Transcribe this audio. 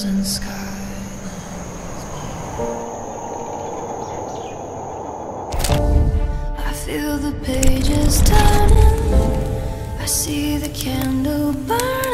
thousand skies. I feel the pages turning. I see the candle burn.